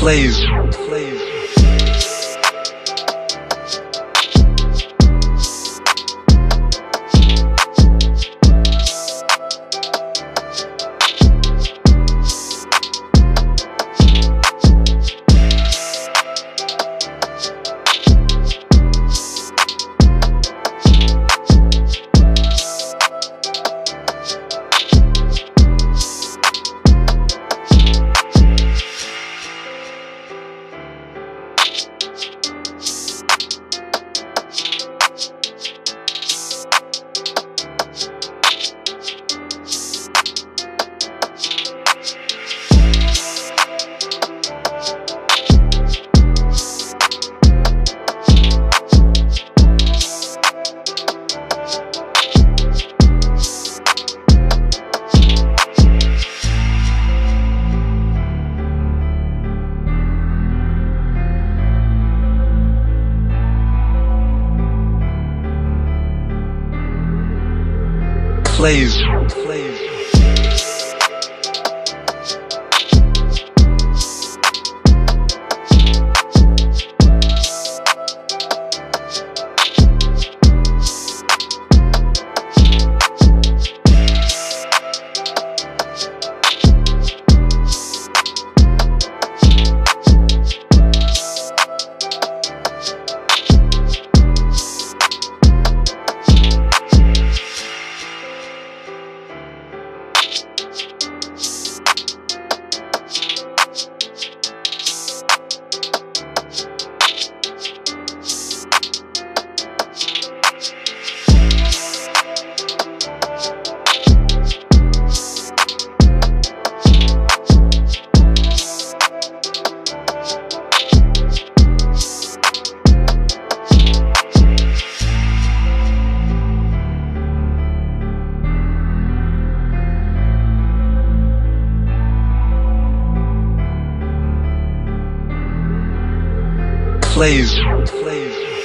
plays. plays. Plays. plays. plays.